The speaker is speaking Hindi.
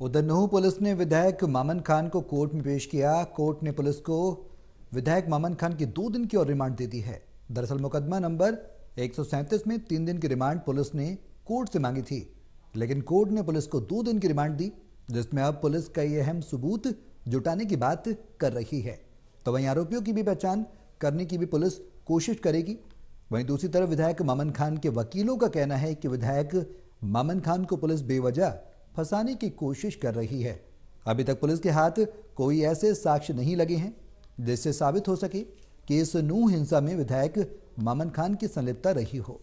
उधर नूह पुलिस ने विधायक मामन खान को कोर्ट में पेश किया। कोर्ट ने पुलिस को विधायक मामन खान की दो दिन की और रिमांड दे दी है। दरअसल मुकदमा नंबर एक सौ सैंतीस में तीन दिन की रिमांड पुलिस ने कोर्ट से मांगी थी, लेकिन कोर्ट ने पुलिस को दो दिन की रिमांड दी, जिसमें अब पुलिस कई अहम सबूत जुटाने की बात कर रही है। तो वहीं आरोपियों की भी पहचान करने की भी पुलिस कोशिश करेगी। वहीं दूसरी तरफ़ विधायक मामन खान के वकीलों का कहना है कि विधायक मामन खान को पुलिस बेवजह फंसाने की कोशिश कर रही है। अभी तक पुलिस के हाथ कोई ऐसे साक्ष्य नहीं लगे हैं, जिससे साबित हो सके कि इस नूह हिंसा में विधायक मामन खान की संलिप्तता रही हो।